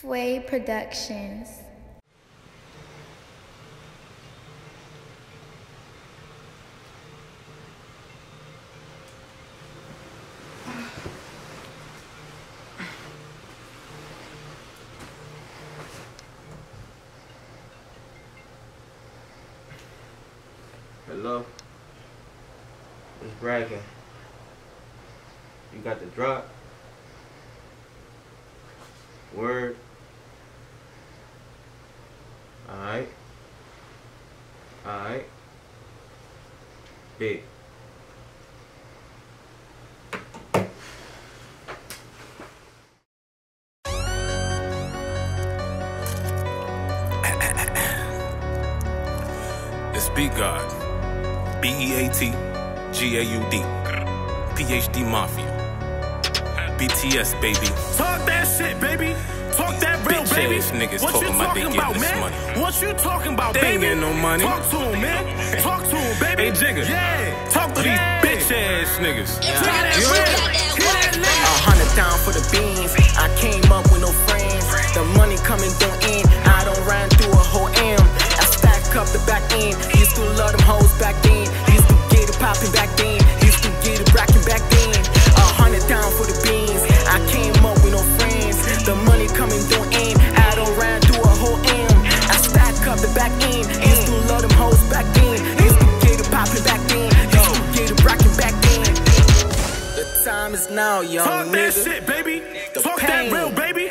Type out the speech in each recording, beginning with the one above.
Fway Productions. Hello? It's bragging. You got the drop? Word? Big. It's Beat God. B E A T G A U D. PhD Mafia. BTS, baby. Talk that shit, baby. Talk that real, bitch baby. ass niggas what talking you about they talking getting about, this man? money. What you talking about, They ain't baby? getting no money. Talk to him, man. Talk to him, baby. Hey, Jigga. Yeah. Talk to Yeah. these bitch ass niggas. Hear that real. Hear that A hundred down for the beans. I came up with no friends. The money coming don't time is now, young Talk that shit, baby. The Talk pain. that real, baby.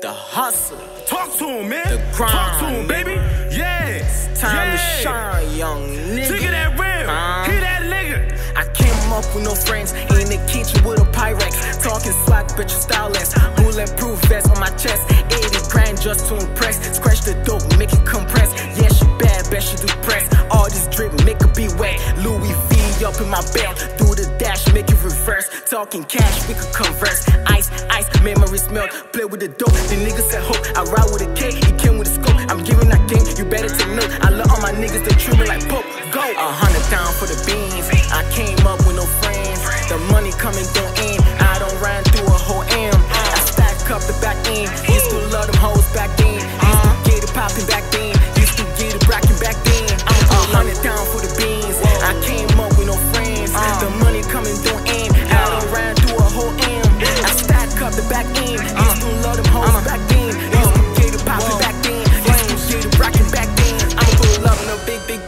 The hustle. Talk to him, man. The grind, Talk to him, baby. Yeah. It's Time yeah. to shine, young nigga. at that real. Uh. Hear that nigga. I came up with no friends in the kitchen with a Pyrex. Talking swag, but you styleless. Bulletproof vest on my chest. 80 grand just to impress. Scratch the dope, make it compress. Yeah, she bad, bet she do press. All this drip, make her be wet. Louis V up in my belt. Talking cash, we could converse. Ice, ice, memories melt. Play with the dope. The nigga said hope. I ride with a K, he came with a scope. I'm giving that game, you better take note. I love all my niggas, they treat me like Pope. Go! A hundred down for the beans. I came up with no friends. The money coming don't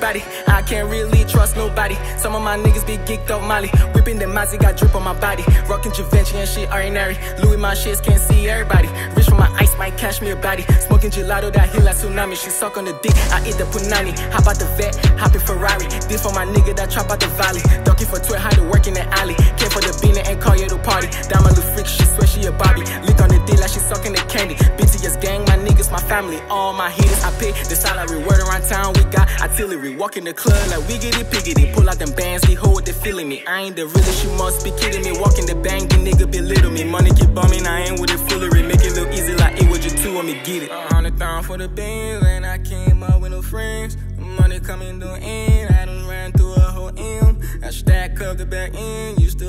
body. I can't really trust nobody. Some of my niggas be geeked up Molly. Whipping the Mazzy, got drip on my body. Rockin' Givenchy and shit ordinary. Louis my shits can't see everybody. Rich from my ice, might cash me a body. Smoking gelato that hit like tsunami. She suck on the dick, I eat the punani. Hop out the vet, hop in Ferrari. This for my nigga that chop out the valley. Ducky for 12, how to work in the alley. Family. All my hitters, I pay the salary. Word around town, we got artillery. Walk in the club like we get it piggity. Pull out them bands, they hold, they feeling me. I ain't the realest, you must be kidding me. Walking the bang, the nigga belittle me. Money keep bumming, I ain't with the foolery. Make it look easy like it was you two on me, get it. A hundred thousand for the bands, and I came up with no friends. Money coming to end, I done ran through a whole M. I stack up the back end, used to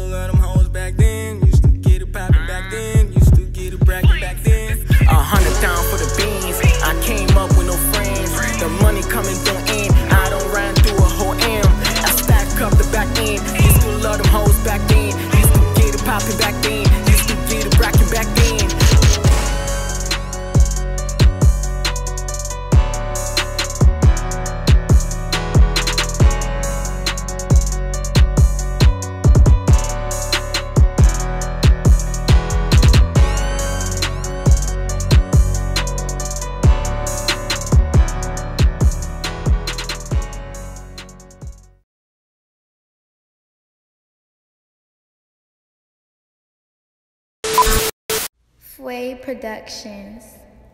Fway Productions.